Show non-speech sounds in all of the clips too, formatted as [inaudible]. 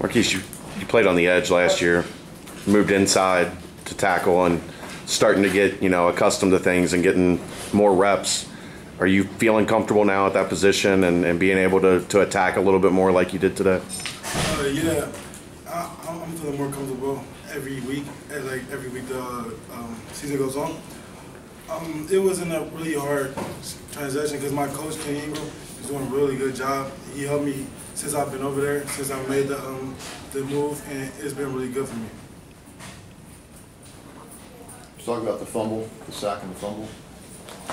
Marquis, you, you played on the edge last year, moved inside to tackle and starting to get, you know, accustomed to things and getting more reps. Are you feeling comfortable now at that position and, and being able to, to attack a little bit more like you did today? Uh, yeah, I, I'm I'm feeling more comfortable every week, as like every week the um, season goes on. Um, it wasn't a really hard transition because my coach Ken Ingram is doing a really good job. He helped me since I've been over there, since I made the um, the move, and it's been really good for me. Let's talk about the fumble, the sack and the fumble.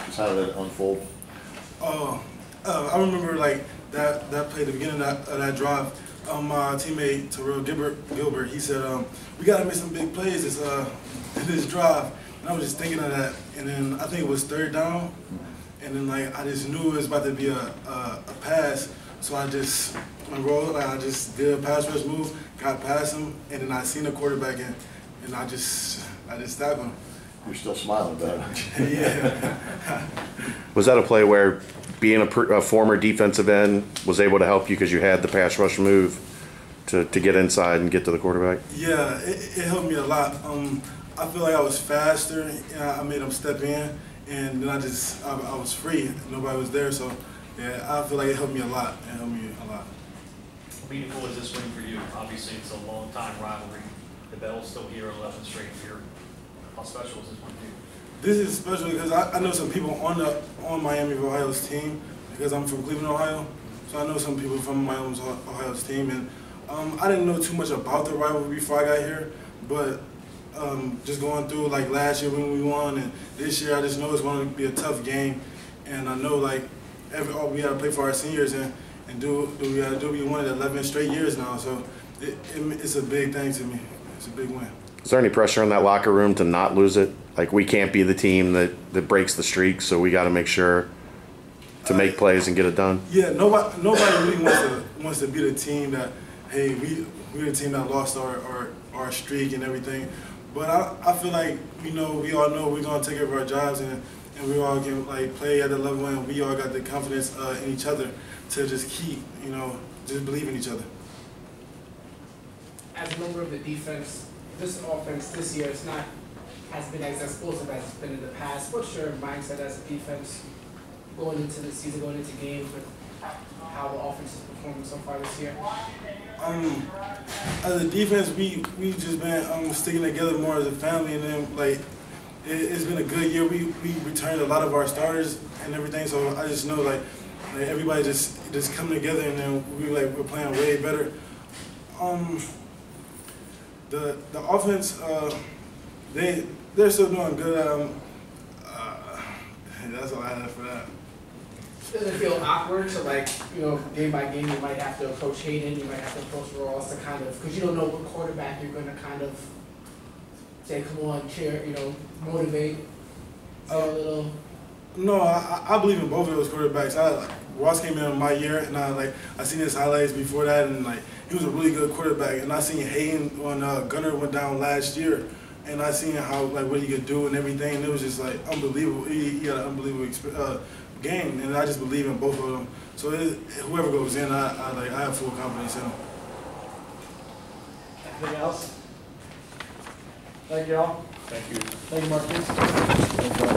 Just how did that unfold? Oh, uh, I remember like that that play the beginning of that, of that drive. Um, my teammate Terrell Gilbert, Gilbert, he said, um, "We got to make some big plays this uh, [laughs] this drive." And I was just thinking of that, and then I think it was third down, and then like I just knew it was about to be a a, a pass, so I just I rolled, like I just did a pass rush move, got past him, and then I seen the quarterback and and I just I just stabbed him. You're still smiling about it. [laughs] yeah. [laughs] Was that a play where being a, pr- a former defensive end was able to help you because you had the pass rush move to, to get inside and get to the quarterback? Yeah, it, it helped me a lot. Um, I feel like I was faster. I made them step in, and then I just I, I was free. Nobody was there, so yeah, I feel like it helped me a lot. It helped me a lot. How meaningful is this win for you? Obviously, it's a long time rivalry. The Bell's still here, 11 straight year. How special is this one for you? This is special because I, I know some people on the on Miami of Ohio's team because I'm from Cleveland, Ohio. So I know some people from Miami of Ohio's team, and um, I didn't know too much about the rivalry before I got here, but um, just going through like last year when we won, and this year I just know it's going to be a tough game, and I know like every all we got to play for our seniors and and do do we got to do we won it 11 straight years now, so it, it, it's a big thing to me. It's a big win. Is there any pressure in that locker room to not lose it? Like we can't be the team that, that breaks the streak, so we got to make sure to make uh, plays and get it done. Yeah, nobody nobody really wants to wants to be the team that hey we we're the team that lost our, our, our streak and everything. But I, I feel like you know we all know we're gonna take care of our jobs and, and we all can like play at the level and we all got the confidence uh, in each other to just keep you know just believe in each other. as a member of the defense, this offense this year is not has been as explosive as it's been in the past. What's your mindset as a defense going into the season, going into games with how the offense is performing so far this year? Um, as a defense, we we just been um, sticking together more as a family, and then like it, it's been a good year. We we returned a lot of our starters and everything, so I just know like, like everybody just just come together, and then we like we're playing way better. Um, the the offense, uh, they they're still doing good. Um, uh, [laughs] that's all I have for that. Does it feel awkward to like, you know, game by game, you might have to approach Hayden, you might have to approach Ross to kind of, because you don't know what quarterback you're going to kind of say, come on, cheer, you know, motivate, say a little. No, I, I believe in both of those quarterbacks. I like Ross came in my year, and I like I seen his highlights before that, and like he was a really good quarterback. And I seen Hayden when uh, Gunner went down last year, and I seen how like what he could do and everything. And it was just like unbelievable. He, he had an unbelievable exp- uh, game, and I just believe in both of them. So it, whoever goes in, I, I like I have full confidence in them. Anything else? Thank you all. Thank you. Thank you, Marcus.